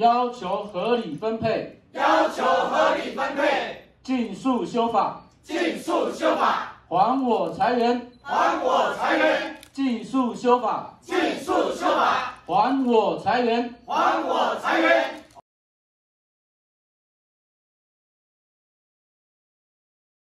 要求合理分配。要求合理分配。尽速修法。尽速修法。还我财源。还我财源。尽速修法。尽速修法。还我财源。还我财源。